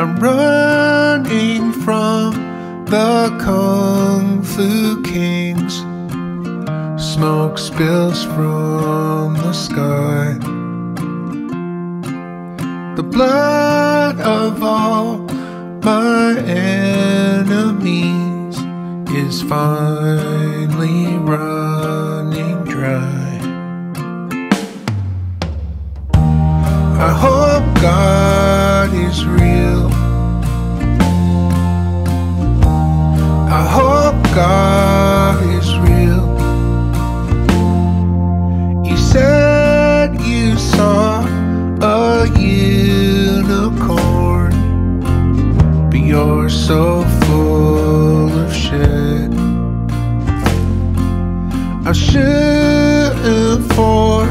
I'm running from the Kung Fu Kings. Smoke spills from the sky. The blood of all my enemies is finally running dry. I hope God is real. Hope God is real. You said you saw a unicorn, but you're so full of shit. I shoot for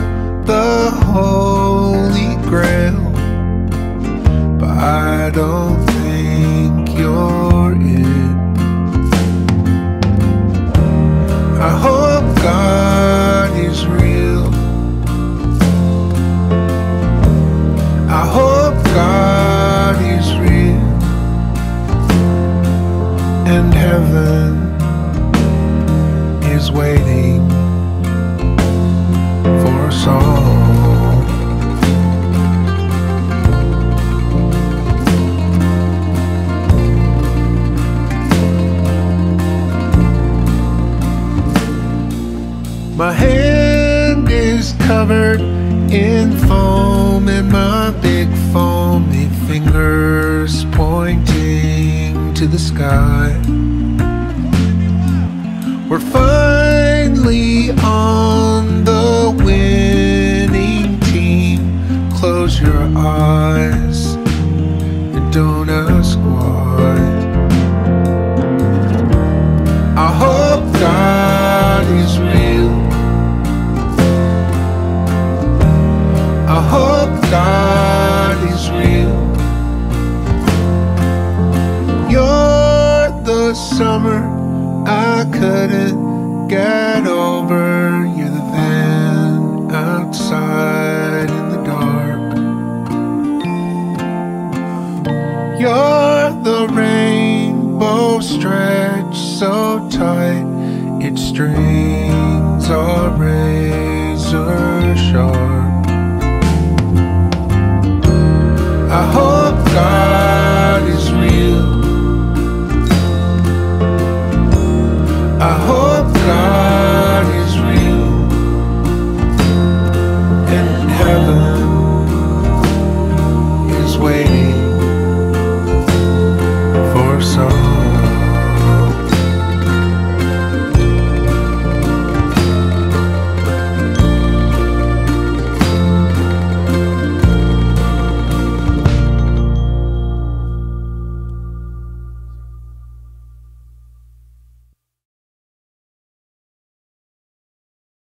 the Holy Grail, but I don't think you're it. Heaven is waiting for us all. My hand is covered in foam, and my big foamy fingers pointing to the sky. We're finally on the winning team. Close your eyes and don't ask why. I hope God is real. I hope God is real. You're the summer I couldn't get over. You're the van outside in the dark. You're the rainbow stretched so tight, its strings are razor sharp. I hope God is real. I hope